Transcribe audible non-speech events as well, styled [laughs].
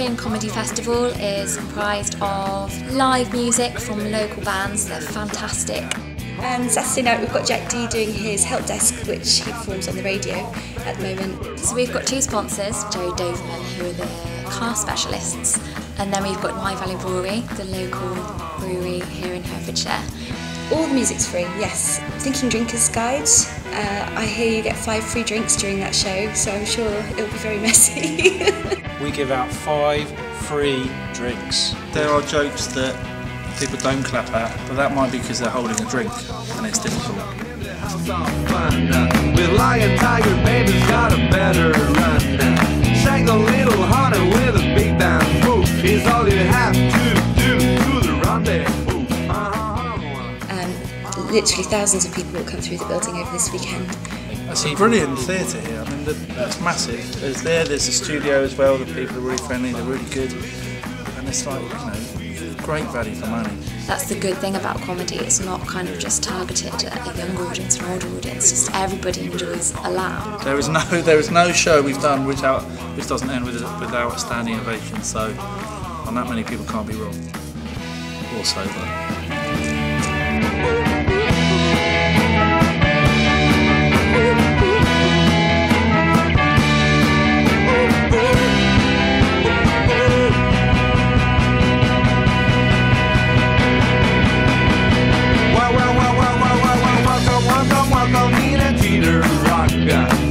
festival is comprised of live music from local bands that are fantastic. And Saturday night we've got Jack Dee doing his help desk, which he performs on the radio at the moment. So we've got two sponsors, Joe Doverman, who are the car specialists, and then we've got Wye Valley Brewery, the local brewery here in Herefordshire. All the music's free, yes. Thinking Drinkers Guide. Uh, I hear you get five free drinks during that show, so I'm sure it'll be very messy. [laughs] we give out five free drinks. There are jokes that people don't clap at, but that might be because they're holding a drink and it's difficult. Literally thousands of people will come through the building over this weekend. It's a brilliant theatre here. I mean, that's massive. There's there. There's a studio as well. The people are really friendly. They're really good, and it's like you know, great value for money. That's the good thing about comedy. It's not kind of just targeted at a young audience or older audience. Just everybody enjoys a laugh. There is no [laughs] there is no show we've done without which doesn't end with without a standing ovation. So, on that many people can't be wrong. Or sober. Peter Rock.